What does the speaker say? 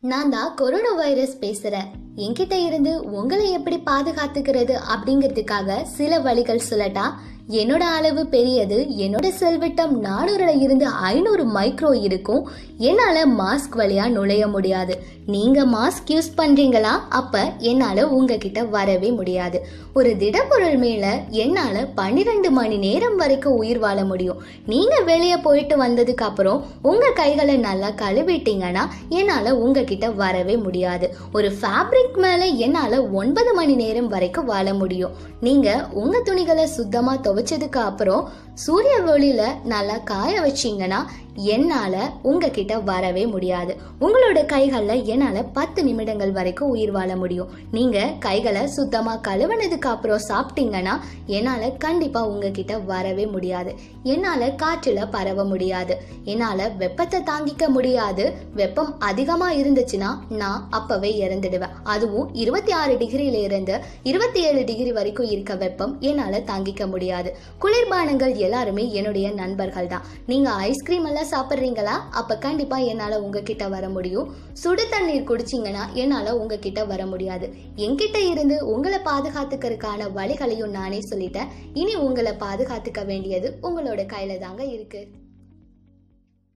நான் தான் corona virus பேசுறேன். என்கிட்ட இருந்து உங்களை எப்படி பாதுகாத்துக்கிறது அப்படிங்கிறதுக்காக சில வழிகள் சொல்லட்டா? என்னோட அளவு பெரியது என்னோட செல்விட்டம் நானூறுல இருந்து ஐநூறு மைக்ரோ இருக்கும். என்னால மாஸ்க் வழியா நுழைய முடியாது. நீங்க மாஸ்க் யூஸ் பண்றீங்களா? அப்ப என்னால உங்ககிட்ட வரவே முடியாது. ஒரு திடப்பொருள் மேல என்னால பன்னிரெண்டு மணி நேரம் வரைக்கும் உயிர் வாழ முடியும். நீங்க வெளியே போயிட்டு வந்ததுக்கு அப்புறம் உங்க கைகளை நல்லா கழுவிட்டீங்கன்னா என்னால உங்ககிட்ட வரவே முடியாது. ஒரு ஃபேப்ரிக் மேல என்னால ஒன்பது மணி நேரம் வரைக்கும் வாழ முடியும். நீங்க உங்க துணிகளை சுத்தமா துவைச்சதுக்கு அப்புறம் சூரிய ஒளியில நல்லா காய வச்சிங்கன்னா என்னால் உங்ககிட்ட வரவே முடியாது. உங்களோட கைகளில் என்னால் பத்து நிமிடங்கள் வரைக்கும் உயிர் வாழ முடியும். நீங்கள் கைகளை சுத்தமாக கழுவுனதுக்கு அப்புறம் சாப்பிட்டீங்கன்னா என்னால் கண்டிப்பாக உங்ககிட்ட வரவே முடியாது. என்னால் காற்றில் பரவ முடியாது. என்னால் வெப்பத்தை தாங்கிக்க முடியாது. வெப்பம் அதிகமாக இருந்துச்சுன்னா நான் அப்போவே இறந்துடுவேன். அதுவும் இருபத்தி ஆறு டிகிரியில இருந்து இருபத்தி ஏழு டிகிரி வரைக்கும் இருக்க வெப்பம் என்னால் தாங்கிக்க முடியாது. குளிர்பானங்கள் எல்லாருமே என்னுடைய நண்பர்கள் தான் நீங்கள் ஐஸ்கிரீம் எல்லாம் சாப்பிட்றீங்களா? அப்ப கண்டிப்பா என்னால உங்ககிட்ட வர முடியும். சுடு தண்ணீர் குடிச்சீங்கன்னா என்னால உங்ககிட்ட வர முடியாது. என்கிட்ட இருந்து உங்களை பாதுகாத்துக்கிறதுக்கான வழிகளையும் நானே சொல்லிட்டேன். இனி உங்களை பாதுகாத்துக்க வேண்டியது உங்களோட கையில் தாங்க இருக்கு.